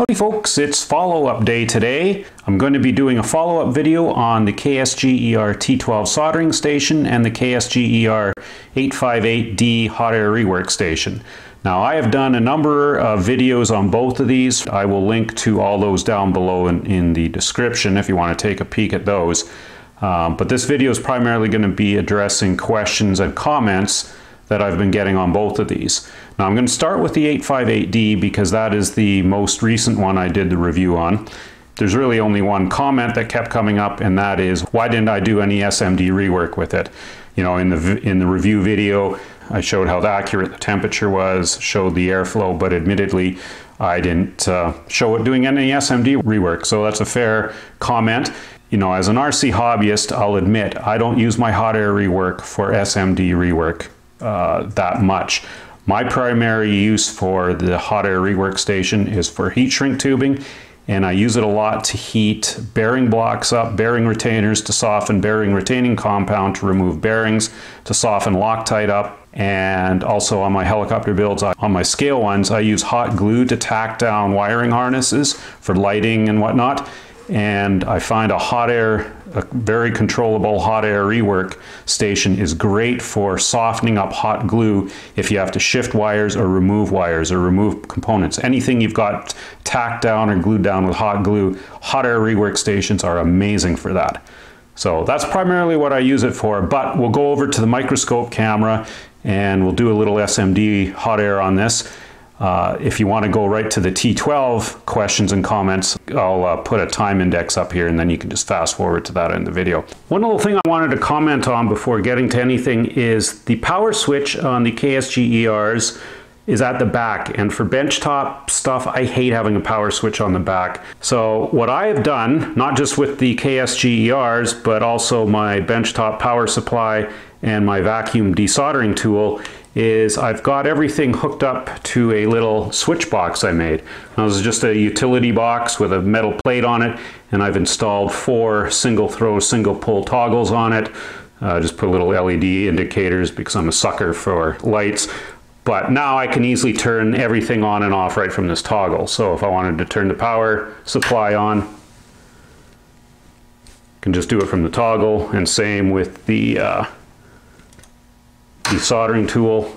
Howdy folks, it's follow-up day today. I'm going to be doing a follow-up video on the KSGER T12 soldering station and the KSGER 858D hot air rework station. Now I have done a number of videos on both of these. I will link to all those down below in, in the description if you want to take a peek at those. Um, but this video is primarily going to be addressing questions and comments that I've been getting on both of these. Now I'm going to start with the 858D because that is the most recent one I did the review on. There's really only one comment that kept coming up and that is why didn't I do any SMD rework with it? You know, in the in the review video, I showed how accurate the temperature was, showed the airflow, but admittedly, I didn't uh, show it doing any SMD rework. So that's a fair comment. You know, as an RC hobbyist, I'll admit I don't use my hot air rework for SMD rework uh, that much. My primary use for the hot air rework station is for heat shrink tubing and I use it a lot to heat bearing blocks up, bearing retainers to soften bearing retaining compound to remove bearings, to soften Loctite up, and also on my helicopter builds, on my scale ones, I use hot glue to tack down wiring harnesses for lighting and whatnot and I find a hot air, a very controllable hot air rework station is great for softening up hot glue if you have to shift wires or remove wires or remove components. Anything you've got tacked down or glued down with hot glue, hot air rework stations are amazing for that. So that's primarily what I use it for, but we'll go over to the microscope camera and we'll do a little SMD hot air on this. Uh, if you want to go right to the T12 questions and comments, I'll uh, put a time index up here and then you can just fast forward to that in the video. One little thing I wanted to comment on before getting to anything is the power switch on the KSGERs is at the back and for benchtop stuff I hate having a power switch on the back so what I have done not just with the KSGERs but also my benchtop power supply and my vacuum desoldering tool is I've got everything hooked up to a little switch box I made. Now, this is just a utility box with a metal plate on it, and I've installed four single throw, single pole toggles on it. Uh, just put little LED indicators because I'm a sucker for lights. But now I can easily turn everything on and off right from this toggle. So if I wanted to turn the power supply on, I can just do it from the toggle. And same with the uh, desoldering tool.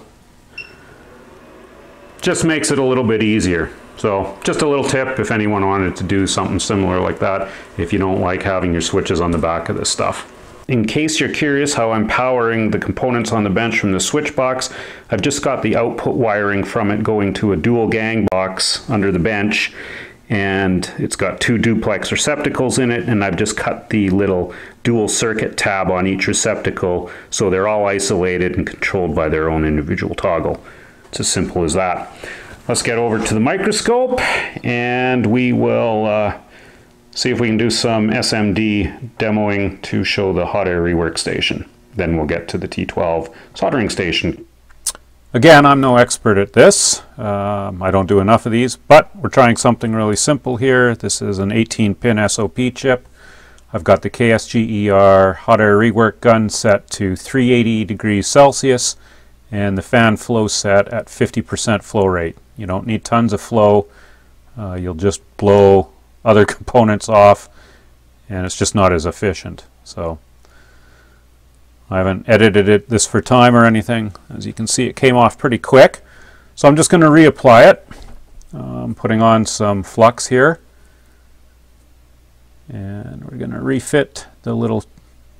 Just makes it a little bit easier. So just a little tip if anyone wanted to do something similar like that if you don't like having your switches on the back of this stuff. In case you're curious how I'm powering the components on the bench from the switch box, I've just got the output wiring from it going to a dual gang box under the bench and it's got two duplex receptacles in it and I've just cut the little dual circuit tab on each receptacle so they're all isolated and controlled by their own individual toggle. It's as simple as that. Let's get over to the microscope and we will uh, see if we can do some SMD demoing to show the hot air rework station. Then we'll get to the T12 soldering station. Again, I'm no expert at this. Um, I don't do enough of these, but we're trying something really simple here. This is an 18-pin SOP chip. I've got the KSGER hot air rework gun set to 380 degrees Celsius and the fan flow set at 50% flow rate. You don't need tons of flow. Uh, you'll just blow other components off and it's just not as efficient. So I haven't edited it this for time or anything. As you can see, it came off pretty quick. So I'm just going to reapply it. I'm um, putting on some flux here. And we're going to refit the little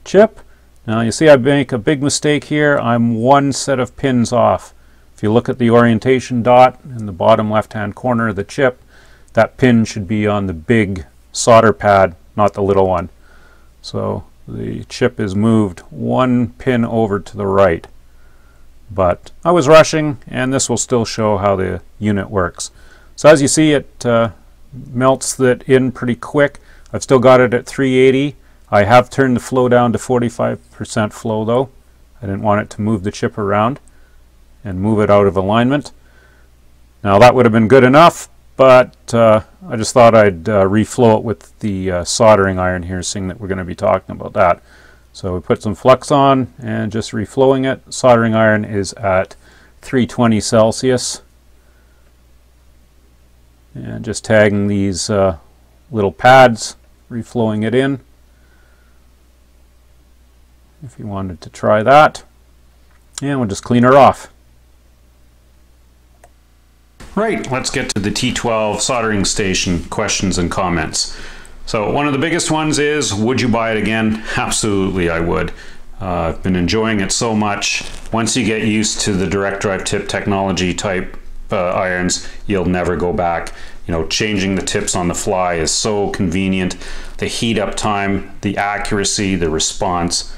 chip. Now you see I make a big mistake here. I'm one set of pins off. If you look at the orientation dot in the bottom left hand corner of the chip, that pin should be on the big solder pad, not the little one. So the chip is moved one pin over to the right. But I was rushing, and this will still show how the unit works. So as you see, it uh, melts that in pretty quick. I've still got it at 380. I have turned the flow down to 45% flow though. I didn't want it to move the chip around and move it out of alignment. Now that would have been good enough, but uh, I just thought I'd uh, reflow it with the uh, soldering iron here, seeing that we're going to be talking about that. So we put some flux on and just reflowing it. Soldering iron is at 320 Celsius. and just tagging these uh, little pads, reflowing it in. If you wanted to try that. And we'll just clean her off. Right, let's get to the T12 soldering station questions and comments. So one of the biggest ones is, would you buy it again? Absolutely, I would. Uh, I've been enjoying it so much. Once you get used to the direct drive tip technology type uh, irons, you'll never go back. You know, changing the tips on the fly is so convenient. The heat up time, the accuracy, the response.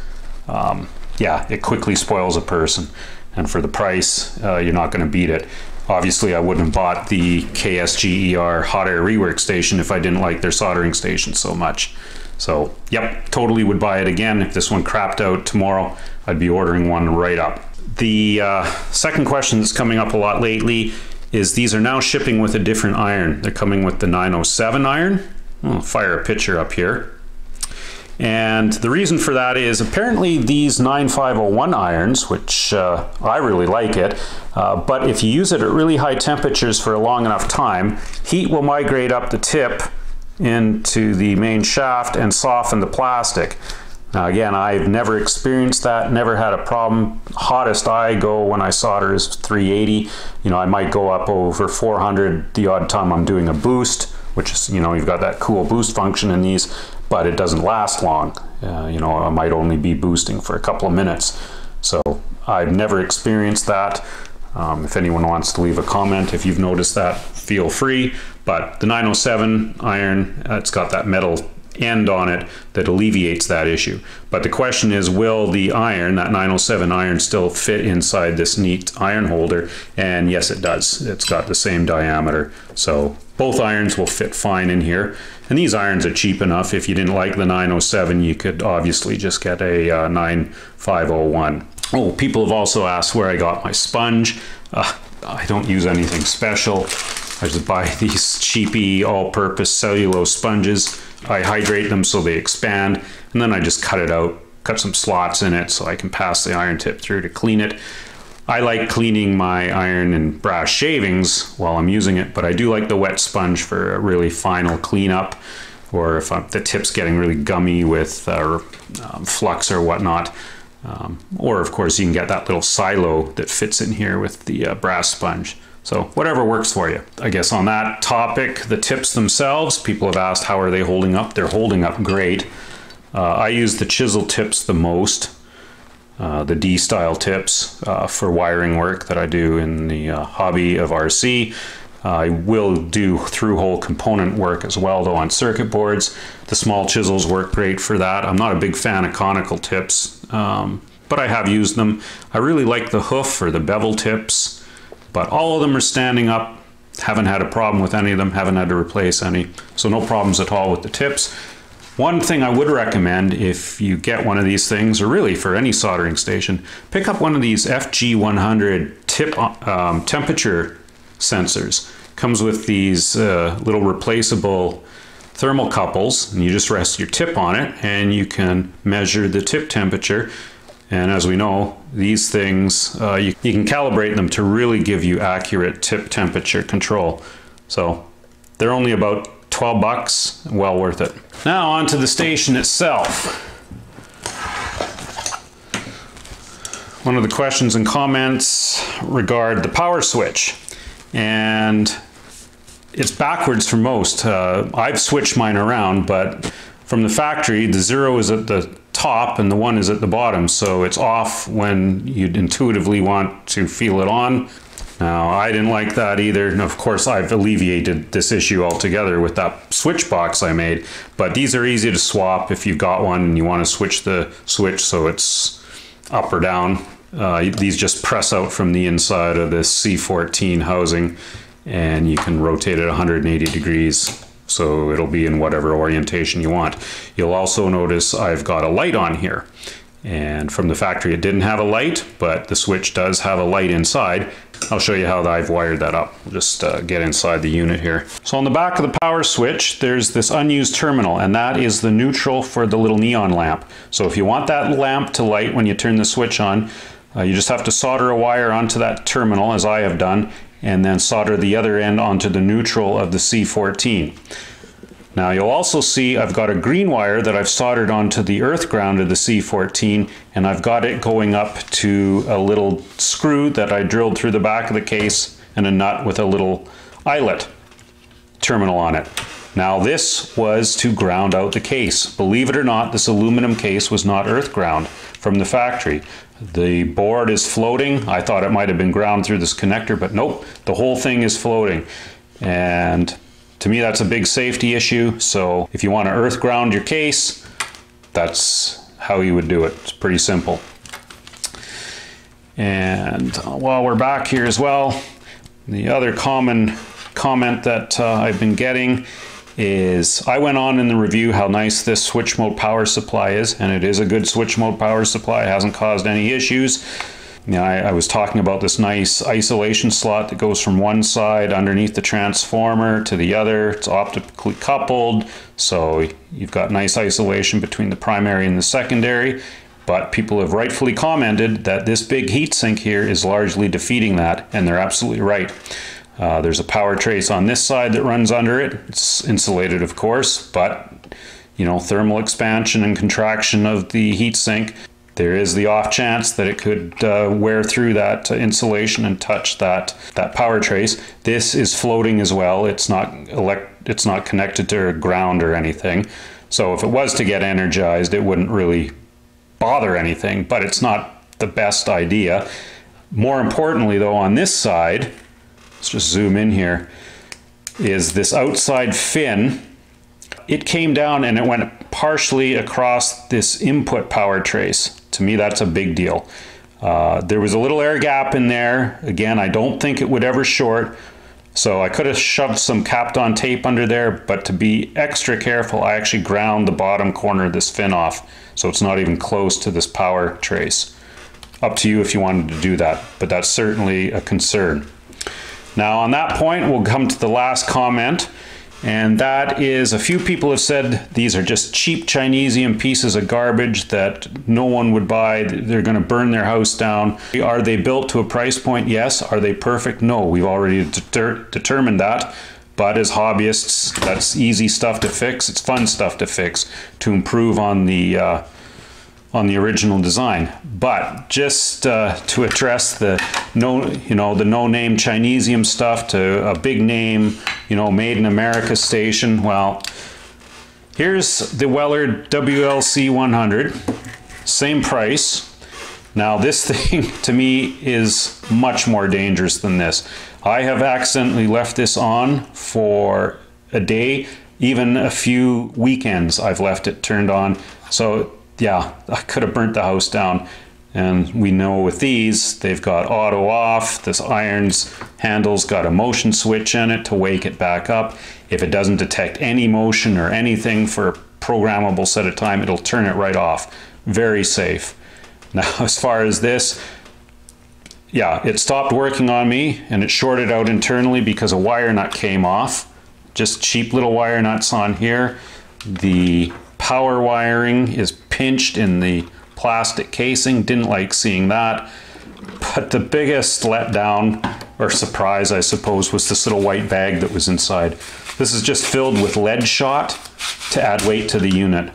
Um, yeah, it quickly spoils a person. And for the price, uh, you're not going to beat it. Obviously, I wouldn't have bought the KSGER hot air rework station if I didn't like their soldering station so much. So, yep, totally would buy it again. If this one crapped out tomorrow, I'd be ordering one right up. The uh, second question that's coming up a lot lately is these are now shipping with a different iron. They're coming with the 907 iron. I'll fire a picture up here. And the reason for that is apparently these 9501 irons, which uh, I really like it, uh, but if you use it at really high temperatures for a long enough time, heat will migrate up the tip into the main shaft and soften the plastic. Now again, I've never experienced that, never had a problem. Hottest I go when I solder is 380. You know, I might go up over 400 the odd time I'm doing a boost, which is, you know, you've got that cool boost function in these, but it doesn't last long. Uh, you know, I might only be boosting for a couple of minutes. So I've never experienced that. Um, if anyone wants to leave a comment, if you've noticed that, feel free. But the 907 iron, it's got that metal end on it that alleviates that issue. But the question is, will the iron, that 907 iron, still fit inside this neat iron holder? And yes, it does. It's got the same diameter. So both irons will fit fine in here. And these irons are cheap enough. If you didn't like the 907, you could obviously just get a uh, 9501. Oh, people have also asked where I got my sponge. Uh, I don't use anything special. I just buy these cheapy all-purpose cellulose sponges. I hydrate them so they expand, and then I just cut it out, cut some slots in it so I can pass the iron tip through to clean it. I like cleaning my iron and brass shavings while I'm using it, but I do like the wet sponge for a really final cleanup, or if I'm, the tip's getting really gummy with uh, um, flux or whatnot. Um, or of course you can get that little silo that fits in here with the uh, brass sponge. So whatever works for you. I guess on that topic, the tips themselves, people have asked how are they holding up? They're holding up great. Uh, I use the chisel tips the most, uh, the D-style tips uh, for wiring work that I do in the uh, hobby of RC. I will do through-hole component work as well, though, on circuit boards. The small chisels work great for that. I'm not a big fan of conical tips, um, but I have used them. I really like the hoof or the bevel tips, but all of them are standing up. Haven't had a problem with any of them, haven't had to replace any, so no problems at all with the tips. One thing I would recommend if you get one of these things, or really for any soldering station, pick up one of these FG100 tip um, temperature sensors. Comes with these uh, little replaceable thermocouples, and you just rest your tip on it, and you can measure the tip temperature. And as we know, these things, uh, you, you can calibrate them to really give you accurate tip temperature control. So they're only about 12 bucks, well worth it. Now onto the station itself. One of the questions and comments regard the power switch and it's backwards for most. Uh, I've switched mine around, but from the factory, the zero is at the top and the one is at the bottom, so it's off when you'd intuitively want to feel it on. Now, I didn't like that either, and of course I've alleviated this issue altogether with that switch box I made, but these are easy to swap if you've got one and you want to switch the switch so it's up or down. Uh, these just press out from the inside of this C14 housing and you can rotate it 180 degrees so it'll be in whatever orientation you want. You'll also notice I've got a light on here and from the factory it didn't have a light but the switch does have a light inside. I'll show you how I've wired that up. We'll just uh, get inside the unit here. So on the back of the power switch there's this unused terminal and that is the neutral for the little neon lamp. So if you want that lamp to light when you turn the switch on uh, you just have to solder a wire onto that terminal, as I have done, and then solder the other end onto the neutral of the C14. Now you'll also see I've got a green wire that I've soldered onto the earth ground of the C14 and I've got it going up to a little screw that I drilled through the back of the case and a nut with a little eyelet terminal on it. Now this was to ground out the case. Believe it or not, this aluminum case was not earth ground from the factory. The board is floating. I thought it might have been ground through this connector, but nope, the whole thing is floating. And to me, that's a big safety issue. So if you want to earth ground your case, that's how you would do it. It's pretty simple. And while we're back here as well, the other common comment that uh, I've been getting is I went on in the review how nice this switch mode power supply is, and it is a good switch mode power supply. It hasn't caused any issues. You know, I, I, was talking about this nice isolation slot that goes from one side underneath the transformer to the other. It's optically coupled, so you've got nice isolation between the primary and the secondary. But people have rightfully commented that this big heatsink here is largely defeating that, and they're absolutely right. Uh, there's a power trace on this side that runs under it. It's insulated, of course, but you know, thermal expansion and contraction of the heatsink there is the off chance that it could uh, wear through that insulation and touch that that power trace. This is floating as well. It's not elect it's not connected to ground or anything. So if it was to get energized, it wouldn't really bother anything, but it's not the best idea. More importantly though, on this side, let's just zoom in here, is this outside fin it came down and it went partially across this input power trace. To me, that's a big deal. Uh, there was a little air gap in there. Again, I don't think it would ever short. So I could have shoved some Kapton tape under there, but to be extra careful, I actually ground the bottom corner of this fin off. So it's not even close to this power trace. Up to you if you wanted to do that, but that's certainly a concern. Now on that point, we'll come to the last comment. And that is, a few people have said these are just cheap Chinesium pieces of garbage that no one would buy. They're going to burn their house down. Are they built to a price point? Yes. Are they perfect? No. We've already deter determined that. But as hobbyists, that's easy stuff to fix. It's fun stuff to fix to improve on the uh, on the original design. But just uh, to address the no, you know, the no-name Chinesium stuff to a big name, you know, made in America station. Well, here's the Weller WLC 100, same price. Now this thing to me is much more dangerous than this. I have accidentally left this on for a day, even a few weekends I've left it turned on. So yeah, I could have burnt the house down. And we know with these, they've got auto off. This iron's handle's got a motion switch in it to wake it back up. If it doesn't detect any motion or anything for a programmable set of time, it'll turn it right off. Very safe. Now, as far as this, yeah, it stopped working on me and it shorted out internally because a wire nut came off. Just cheap little wire nuts on here. The power wiring is pinched in the plastic casing. Didn't like seeing that. But the biggest letdown, or surprise I suppose, was this little white bag that was inside. This is just filled with lead shot to add weight to the unit.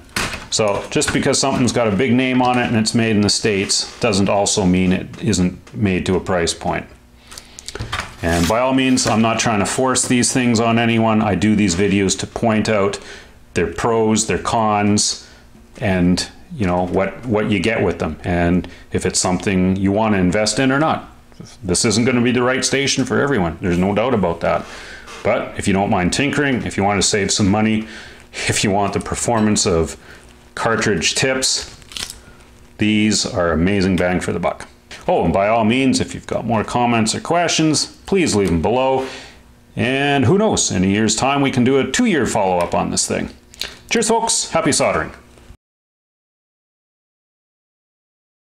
So just because something's got a big name on it and it's made in the States doesn't also mean it isn't made to a price point. And by all means, I'm not trying to force these things on anyone. I do these videos to point out their pros, their cons, and you know what what you get with them and if it's something you want to invest in or not. This isn't going to be the right station for everyone there's no doubt about that. But if you don't mind tinkering if you want to save some money if you want the performance of cartridge tips these are amazing bang for the buck. Oh and by all means if you've got more comments or questions please leave them below. And who knows in a year's time we can do a two-year follow-up on this thing. Cheers folks. Happy soldering